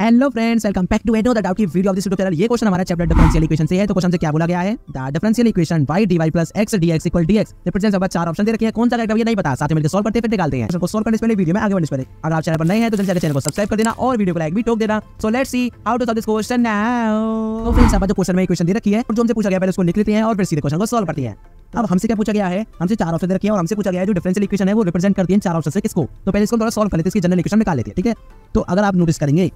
Hello friends welcome back to another की video of this YouTube channel ये question हमारा chapter differential equation से है तो क्वेश्चन से क्या बोला गया है? The differential equation y dy plus x dx equal dx represents अब चार ऑप्शन दे रखे हैं। कौन सा करेक्ट है ये नहीं पता, साथ में मिलकर सॉल्व करते फिर निकालते हैं। इसको सॉल्व करने से पहले वीडियो में आगे बढ़ने से पहले, अगर आप चैनल पर नए हैं तो जल्दी चैनल को सब्सक्राइब कर देना और वीडियो को लाइक भी ठोक देना। So let's see how to solve this question now तो फ्रेंड्स अब जो क्वेश्चन में इक्वेशन दे रखी है, और जो हमसे पूछा गया पहले उसको लिख लेते हैं और फिर सीधे क्वेश्चन को सॉल्व करते हैं। अब हमसे क्या पूछा गया है? हमसे चार ऑप्शन रखे हैं और हमसे पूछा गया है, जो डिफरेंशियल इक्वेशन है, वो रिप्रेजेंट करती है चार ऑप्शन से किसको? तो पहले इसको थोड़ा सॉल्व कर लेते हैं, इसकी जनरल इक्वेशन निकाल लेते हैं, ठीक है? तो अगर आप नोटिस करेंगे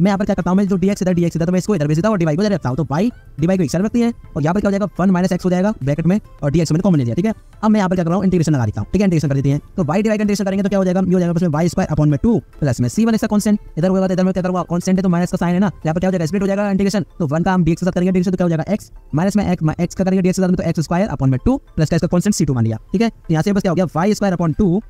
मैं यहाँ पर क्या करता हूँ? मैं जो dx इधर dx इधर तो मैं इसको इधर भेज देता हूँ dy को रखता हूँ। तो y dy को एक साइड रखती है और यहाँ पर क्या हो जाएगा? वन माइनस एक्स हो जाएगा ब्रैकेट में और dx मैंने कॉमन ले लिया, ठीक है? अब मैं यहाँ पर क्या कर रहा हूँ? इंटीग्रेशन लगा देता हूँ, ठीक है? इंटीग्रेशन कर देते हैं। तो dy का इंटीग्रेशन करेंगे तो क्या हो जाएगा? हो जाएगा y स्क्वायर अपॉन में 2 प्लस में c1 इसका कांस्टेंट इधर होगा तो इधर में क्या करूँगा? कांस्टेंट है तो माइनस का साइन है ना? यहाँ पर क्या हो जाएगा? स्प्लिट हो जाएगा इंटीग्रेशन तो 1 का हम साथ करेंगे इंटीग्रेशन तो क्या हो जाएगा? x माइनस में x x का करेंगे dx के तो x स्क्वायर अपॉन में 2 प्लस का इसका कांस्टेंट c2 मान लिया ठीक है? यहाँ से बस क्या हो गया? y स्क्वायर अपॉन 2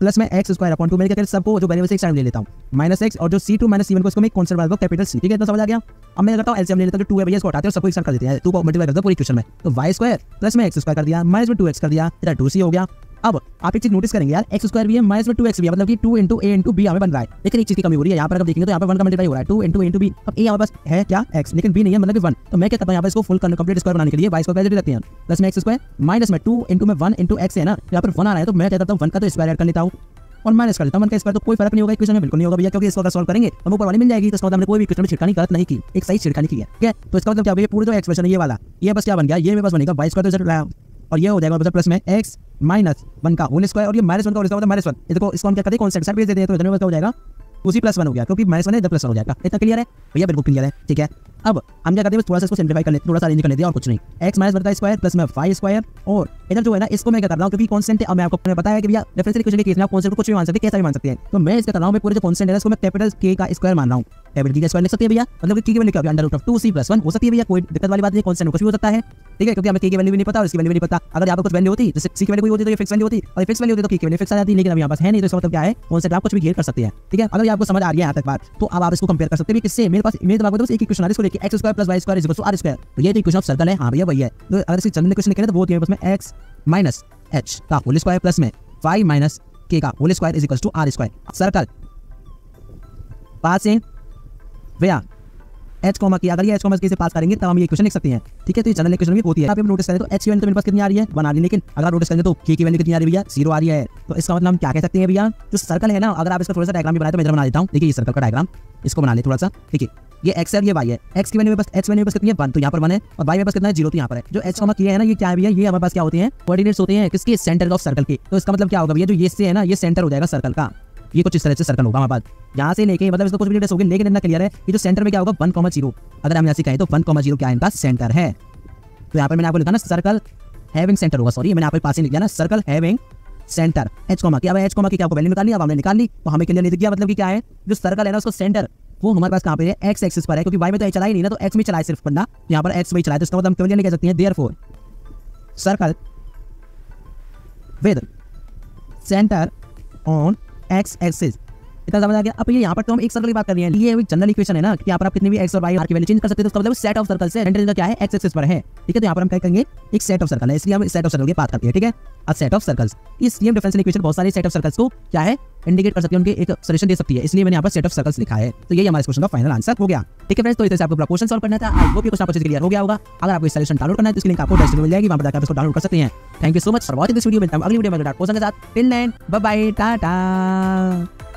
प्लस में एक्स स्क्वायर अपॉन टू, मेरे क्या सबको जो वेरिएबल से एक साइड ले लेता हूँ। माइनस एक्स और जो C two minus C one को इसको मैं करता वाला कैपिटल सी ठीक है, इतना समझ आ गया? अब मैं करता हूँ एलसीएम ले लेता हूँ टू भैया इसको हटाते हैं सबको एक साथ कर देते हैं। टू को मल्टीप्लाई करता पूरी क्वेश्चन में। तो वाई स्क्वायर प्लस में एक्स स्क्वायर कर दिया माइनस में टू एक्स कर दिया, इधर टू सी हो गया। अब आप एक चीज़ नोटिस करेंगे यार एक्स स्क्वायर भी है माइनस में टू एक्स भी है मतलब कि two into a into b हमें बन रहा है। लेकिन एक चीज़ की कमी हो रही है, यहाँ पर अगर देखेंगे तो यहाँ पर वन का मल्टीप्लाई हो रहा है। टू इंटू इंटू बी अब ए हमारे पास है क्या? एक्स लेकिन बी नहीं है मतलब कि वन तो मैं क्या करता हूँ यहाँ पर इसको फुल कंप्लीट स्क्वायर बनाने के लिए स्क्वायर वैल्यू रखते हैं। प्लस में एक्स स्क्वायर माइनस में टू इंटू में वन इंटू एक्स है ना यहाँ पर वन आ रहा है तो मैं करता हूँ वन का तो स्क्वायर एड कर लेता हूँ और माइनस कर लेता हूँ। वन का तो कोई फ़र्क नहीं होगा इक्वेशन में बिल्कुल नहीं होगा भैया, क्योंकि इसको अगर सॉल्व करेंगे हम ऊपर वाली मिल जाएगी तो इसका मतलब हमने कोई भी इक्वेशन में छिड़कानी गलत नहीं की, एक सही छिड़कानी की है, ठीक है? तो इसका मतलब क्या भैया पूरे जो एक्सप्रेशन ये वाला, ये बस क्या बन गया, ये पास बनेगा वाई स्क्वायर तो लाया, और ये हो जाएगा प्लस में एक्स माइनस वन का होल स्क्वायर और ये माइनस वन का होल स्क्वायर माइनस वन देखो, इसको हम क्या करते हैं कॉन्सेप्ट भेज देते हैं तो इधर हो जाएगा। उसी प्लस वन हो गया, क्योंकि माइनस वन है, इधर प्लस वन हो जाएगा। इतना क्लियर है? भैया, बिल्कुल क्लियर है, ठीक है? अब हम क्या करते हैं थोड़ा सा इसको सिंप्लीफाई कर लेते, थोड़ा सा अरेंज कर लेते हैं और कुछ नहीं। एक्स माइनस वन का स्क्वायर प्लस में फाइव स्क्वायर और इधर जो है ना, इसको मैं क्या कर रहा हूँ, क्योंकि कॉन्सेंट है, अब मैं आपको है कि भैया डिफरेंशियल इक्वेशन के केस में आप कॉन्सेंट को कुछ भी मान सकते हैं, कैसा भी मान सकते हैं। तो मैं इसका कर रहा हूँ, मैं पूरे जो कॉन्सेंट है इसको मैं कैपिटल के का स्क्वायर मान रहा हूँ। कैपिटल की स्क्वायर लिख सकते हैं भैया। मतलब कि की की वैल्यू क्या अंडर रूट ऑफ़ 2c 1 हो सकती है भैया। कोई दिक्कत वाली बात नहीं कॉन्सेंट कुछ भी हो सकता है। ठीक है, क्योंकि हमें की की वैल्यू भी नहीं पता और इसकी वैल्यू भी नहीं पता। अगर यहाँ पर कुछ वैल्यू होती, जैसे सी की वैल्यू होती तो ये फिक्स वैल्यू होती। और फिक्स वैल्यू होती तो की की वैल्यू फिक्स आ जाती, लेकिन अब यहाँ पास है नहीं तो इसका मतलब क्या है? कॉन्सेप्ट आप कुछ भी घेर कर सकते हैं। ठीक है, अगर ये आपको समझ आ गया यहाँ तक बात तो अब आप इसको कंपेयर कर सकते हैं। किससे मेरे पास, मेरे दिमाग में बस एक इक्वेशन आ है, इसको लेके x square plus y square तो ये तो इक्वेशन ऑफ़ सर्कल है। हाँ भैया, वही है। तो अगर इसकी जनरल इक्वेशन लिखें तो वो होती है बस में माइनस एच का होल स्क्वायर प्लस में five minus k whole square is equal to r square circle पास से भैया एच कॉमा की, अगर ये एच कॉमा से पास करेंगे, तब हम ये क्वेश्चन लिख सकते हैं। ठीक है तो ये जनरल इक्वेशन भी होती है। आप नोटिस करें तो एच की वैल्यू तो मेरे पास कितनी आ रही है? वन आ रही है, लेकिन अगर नोटिस करें तो के की वैल्यू कितनी आ रही है ज़ीरो आ रही है। तो इसका मतलब हम क्या कह सकते हैं भैया? जो सर्कल है ना, अगर आप इसका थोड़ा सा डायग्राम भी बनाए तो मैं बना देता हूँ। देखिए, ये सर्कल का डायग्राम इसको बना ले थोड़ा सा। ठीक है ये एक्स है ये वाई है। एक्स की वैल्यू बस एच वैल्यू बस कितनी है? वन तो यहाँ पर वन है। और वाई में बस कितना है? ज़ीरो तो यहाँ पर है। जो एच कॉमा किया है ना, ये क्या है ये हमारे पास क्या होते हैं? कोऑर्डिनेट्स होते हैं किसके? सेंटर ऑफ़ सर्कल के। तो इसका मतलब क्या होगा भैया? जो ये से है ना, ये सेंटर हो जाएगा सर्कल का। ये कुछ इस तरह से सर्कल होगा हमारे पास यहाँ से लेके मतलब इसको कुछ भी होगी, लेकिन इतना क्लियर है कि जो सेंटर में क्या होगा वन कॉमा ज़ीरो अगर हम यहाँ से कहें तो वन कॉमा ज़ीरो क्या इनका सेंटर है? तो यहाँ पर मैंने आपको लिखा ना सर्कल हैविंग सेंटर होगा सॉरी मैंने आपके पास ही लिख दिया ना circle having centre h comma k अब एच कॉमा की क्या आपको वैल्यू निकाली अब हमने निकाल ली तो हमें क्लियर नहीं दिख गया मतलब कि क्या है? जो सर्कल है ना, उसको सेंटर वो हमारे पास कहाँ पे है? एक्स एक्सिस पर है, क्योंकि वाई में तो चला ही नहीं ना तो एक्स में चला सिर्फ़ बंदा। यहाँ पर एक्स में चलाए तो इसका मतलब हम क्लियर नहीं कह सकते हैं। Therefore circle with centre on x axis इतना समझ आ गया अब ये यहाँ पर तो हम एक सर्कल की बात कर रहे हैं। ये जनरल इक्वेशन है ना, कि यहाँ पर आप कितनी भी एक्स और वाई की वैल्यू चेंज कर सकते हैं तो मतलब सेट ऑफ़ सर्कल से सेंटर क्या है? एक्स एक्सिस पर है। ठीक है तो यहाँ पर हम क्या करेंगे? एक सेट ऑफ़ सर्कल है, इसलिए हम सेट ऑफ़ सर्कल की बात करते हैं, ठीक है? अ सेट ऑफ़ सर्कल्स इस सेम डिफरेंशियल इक्वेशन बहुत सारे सेट ऑफ़ सर्कल्स को क्या है? इंडिकेट कर सकती है, उनके एक सोल्यूशन दे सकती है। इसलिए मैंने यहाँ पर सेट ऑफ़ सर्कल्स लिखा है। तो ये हमारे क्वेश्चन का फाइनल आंसर हो गया। ठीक है फ्रेंड्स तो इसे आपको क्वेश्चन सॉल्व करना था। आई होप ये क्वेश्चन आपको क्लियर हो गया होगा। अगर आपको सोल्यूशन डाउनलोड करना है तो इसकी लिंक आपको डिस्क्रिप्शन मिल जाएगी। वहाँ पर जाकर इसको डाउनलोड कर सकते हैं। Thank you so much for watching this video मिलता है अगली वीडियो में। क्वेश्चन के साथ till then bye bye Tata